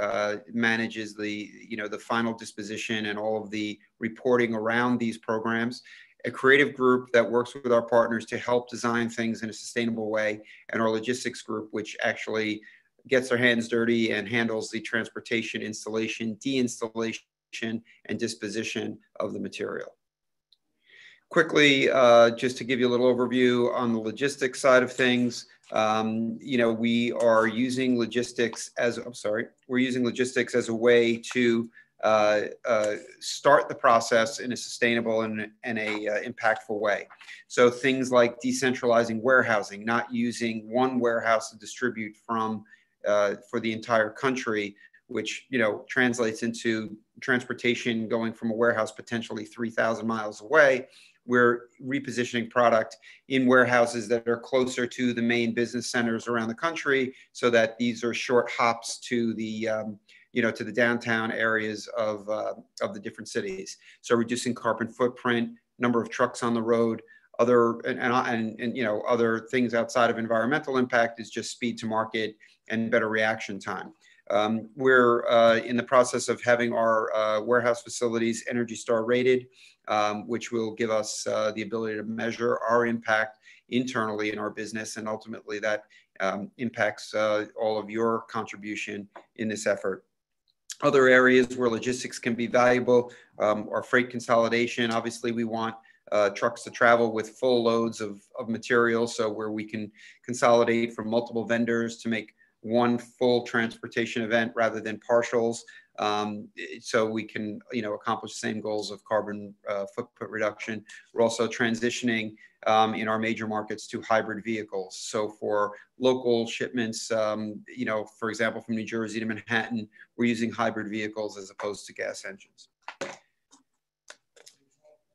manages the, you know, the final disposition and all of the reporting around these programs a creative group that works with our partners to help design things in a sustainable way, and our logistics group, which actually gets their hands dirty and handles the transportation, installation, deinstallation, and disposition of the material. Quickly, uh, just to give you a little overview on the logistics side of things, um, you know, we are using logistics as, I'm sorry, we're using logistics as a way to uh, uh, start the process in a sustainable and, and a uh, impactful way. So things like decentralizing warehousing, not using one warehouse to distribute from uh, for the entire country, which you know translates into transportation going from a warehouse potentially 3,000 miles away. We're repositioning product in warehouses that are closer to the main business centers around the country, so that these are short hops to the um, you know to the downtown areas of uh, of the different cities. So reducing carbon footprint, number of trucks on the road, other and, and, and, you know other things outside of environmental impact is just speed to market and better reaction time. Um, we're uh, in the process of having our uh, warehouse facilities Energy Star rated, um, which will give us uh, the ability to measure our impact internally in our business, and ultimately that um, impacts uh, all of your contribution in this effort. Other areas where logistics can be valuable um, are freight consolidation. Obviously, we want uh, trucks to travel with full loads of, of material. So where we can consolidate from multiple vendors to make one full transportation event rather than partials. Um, so we can, you know, accomplish the same goals of carbon uh, footprint reduction. We're also transitioning um, in our major markets to hybrid vehicles. So for local shipments, um, you know, for example, from New Jersey to Manhattan, we're using hybrid vehicles as opposed to gas engines.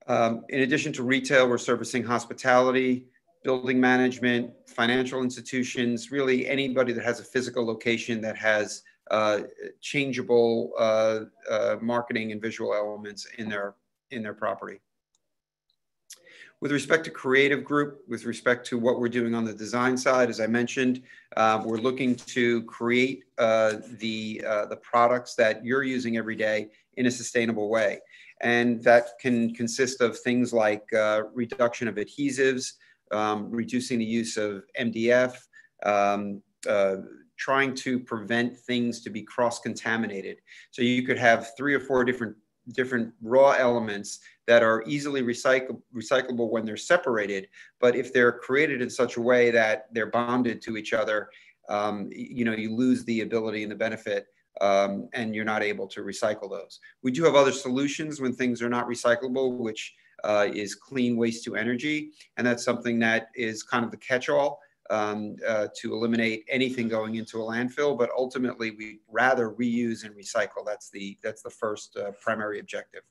Um, in addition to retail, we're servicing hospitality, building management, financial institutions, really anybody that has a physical location that has uh, changeable uh, uh, marketing and visual elements in their in their property. With respect to creative group, with respect to what we're doing on the design side, as I mentioned, uh, we're looking to create uh, the uh, the products that you're using every day in a sustainable way. And that can consist of things like uh, reduction of adhesives, um, reducing the use of MDF, um, uh, trying to prevent things to be cross-contaminated. So you could have three or four different different raw elements that are easily recycle, recyclable when they're separated. But if they're created in such a way that they're bonded to each other, um, you know, you lose the ability and the benefit um, and you're not able to recycle those. We do have other solutions when things are not recyclable, which uh, is clean waste to energy. And that's something that is kind of the catch-all um, uh, to eliminate anything going into a landfill. But ultimately, we rather reuse and recycle. That's the, that's the first uh, primary objective.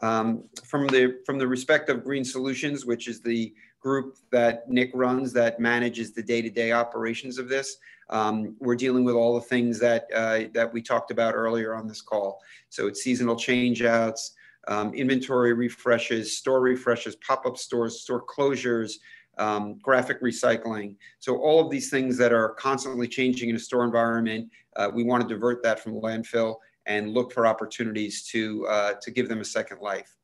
Um, from the from the respect of Green Solutions, which is the group that Nick runs that manages the day-to-day operations of this. Um, we're dealing with all the things that, uh, that we talked about earlier on this call. So it's seasonal changeouts, um, inventory refreshes, store refreshes, pop-up stores, store closures, um, graphic recycling. So all of these things that are constantly changing in a store environment, uh, we want to divert that from landfill and look for opportunities to, uh, to give them a second life.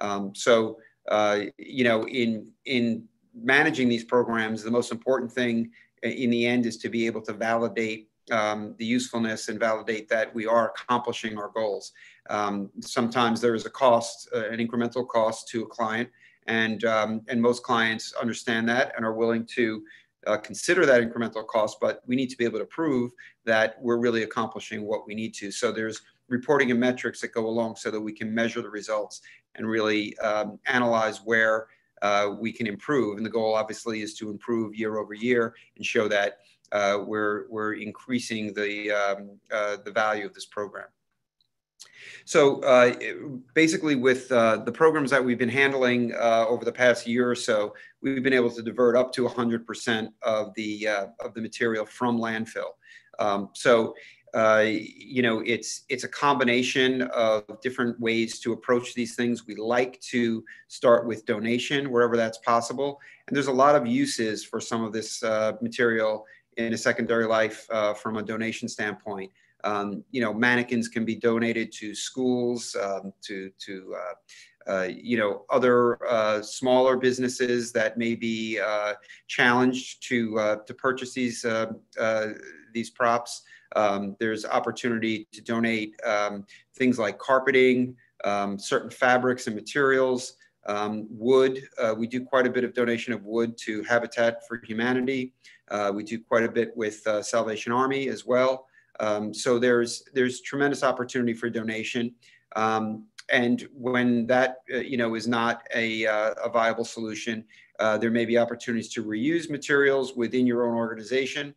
Um, so, uh, you know, in, in managing these programs, the most important thing in the end is to be able to validate um, the usefulness and validate that we are accomplishing our goals. Um, sometimes there is a cost, uh, an incremental cost to a client, and um, and most clients understand that and are willing to uh, consider that incremental cost. But we need to be able to prove that we're really accomplishing what we need to. So there's reporting and metrics that go along so that we can measure the results and really um, analyze where uh, we can improve. And the goal obviously is to improve year over year and show that uh, we're, we're increasing the, um, uh, the value of this program. So uh, basically with uh, the programs that we've been handling uh, over the past year or so, we've been able to divert up to 100% of the, of the material from landfill. Um, so uh, you know, it's it's a combination of different ways to approach these things. We like to start with donation wherever that's possible, and there's a lot of uses for some of this uh, material in a secondary life uh, from a donation standpoint. Um, you know, mannequins can be donated to schools, um, to to uh, uh, you know other uh, smaller businesses that may be challenged to to purchase these these props. Um, there's opportunity to donate um, things like carpeting, um, certain fabrics and materials, um, wood. Uh, we do quite a bit of donation of wood to Habitat for Humanity. Uh, we do quite a bit with uh, Salvation Army as well. Um, so there's there's tremendous opportunity for donation. And when that uh, you know is not a, uh, a viable solution, uh, there may be opportunities to reuse materials within your own organization.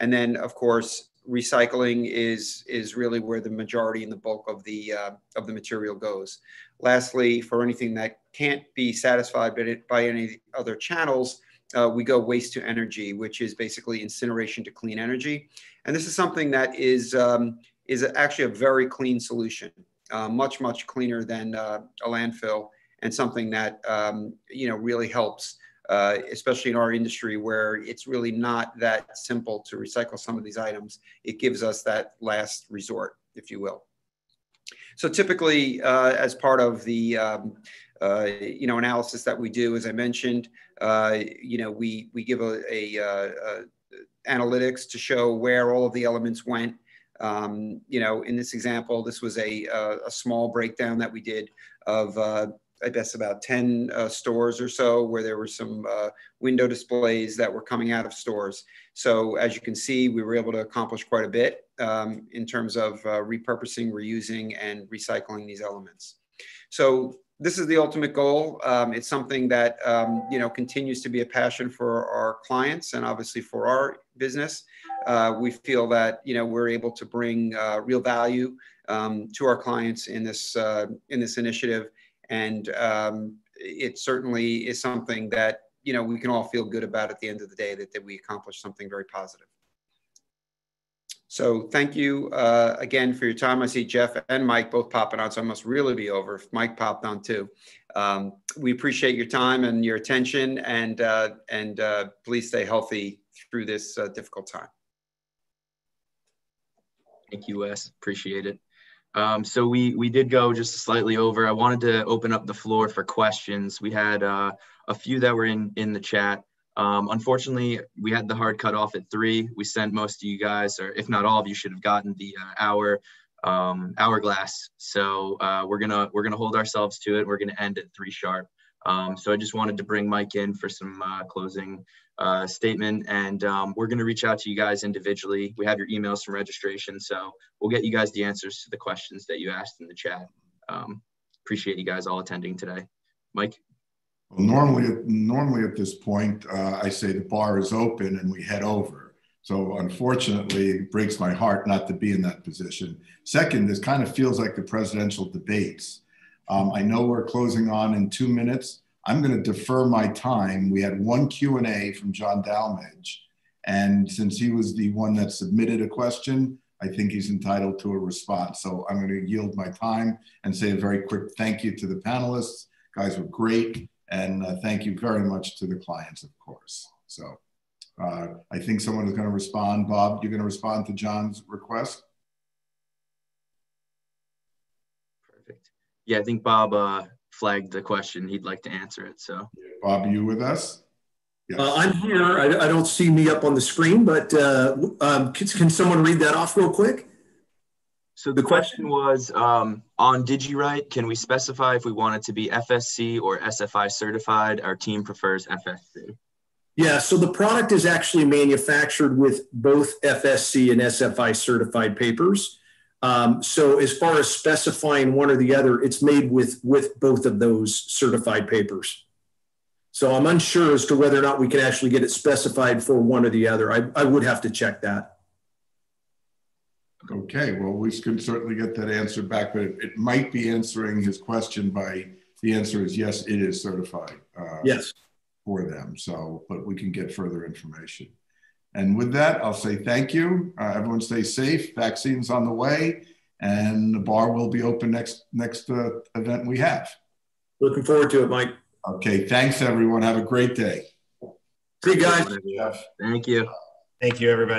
And then, of course, recycling is is really where the majority and the bulk of the uh, of the material goes. Lastly, for anything that can't be satisfied by, it, by any other channels, uh, we go waste to energy, which is basically incineration to clean energy. And this is something that is um, is actually a very clean solution, uh, much much cleaner than uh, a landfill. and something that um, you know really helps, uh, especially in our industry where it's really not that simple to recycle some of these items. It gives us that last resort, if you will. So typically, uh, as part of the um, uh, you know analysis that we do, as I mentioned, uh, you know we we give a, a, uh, a, analytics to show where all of the elements went. Um, you know, in this example, this was a, a, small breakdown that we did of uh, I guess about 10 uh, stores or so where there were some uh, window displays that were coming out of stores. So as you can see, we were able to accomplish quite a bit um, in terms of uh, repurposing, reusing, and recycling these elements. So this is the ultimate goal. Um, it's something that um, you know continues to be a passion for our clients and obviously for our business. Uh, we feel that you know we're able to bring uh, real value um, to our clients in this uh, in this initiative and um, it certainly is something that, you know, we can all feel good about at the end of the day that, that we accomplished something very positive. So thank you uh, again for your time. I see Jeff and Mike both popping on, so I must really be over if Mike popped on too. Um, we appreciate your time and your attention, and uh, and uh, please stay healthy through this uh, difficult time. Thank you, Wes. Appreciate it. Um, so we we did go just slightly over. I wanted to open up the floor for questions. We had uh, a few that were in in the chat. Um, unfortunately, we had the hard cut off at three. We sent most of you guys, or if not all of you, should have gotten the uh, hour um, hourglass. So uh, we're gonna we're gonna hold ourselves to it. We're gonna end at three sharp. Um, so I just wanted to bring Mike in for some uh, closing uh, statement, and um, we're going to reach out to you guys individually. We have your emails from registration, so we'll get you guys the answers to the questions that you asked in the chat. Um, appreciate you guys all attending today. Mike? Well, normally, normally at this point, uh, I say the bar is open and we head over. So unfortunately, it breaks my heart not to be in that position. Second, this kind of feels like the presidential debates. Um, I know we're closing on in two minutes. I'm going to defer my time. We had one Q&A from John Dalmage. And since he was the one that submitted a question, I think he's entitled to a response. So I'm going to yield my time and say a very quick thank you to the panelists. Guys were great. And uh, thank you very much to the clients, of course. So uh, I think someone is going to respond. Bob, you're going to respond to John's request? Perfect. Yeah, I think Bob uh, flagged the question. He'd like to answer it. So, Bob, are you with us? Yes. Uh, I'm here. I, I, don't see me up on the screen, but uh, um, can, can, someone read that off real quick? So the question was um, on DigiWrite, can we specify if we want it to be FSC or SFI certified? Our team prefers FSC. Yeah, so the product is actually manufactured with both FSC and SFI certified papers. Um, so as far as specifying one or the other, it's made with with both of those certified papers. So I'm unsure as to whether or not we can actually get it specified for one or the other. I, I would have to check that. Okay, well, we can certainly get that answer back, but it, it might be answering his question by the answer is yes, it is certified. Uh, yes. For them. So, but we can get further information. And with that, I'll say thank you. Uh, everyone stay safe. Vaccines on the way, and the bar will be open next next uh, event we have. Looking forward to it, Mike. Okay, thanks everyone. Have a great day. See you guys. Thank you. Thank you, everybody.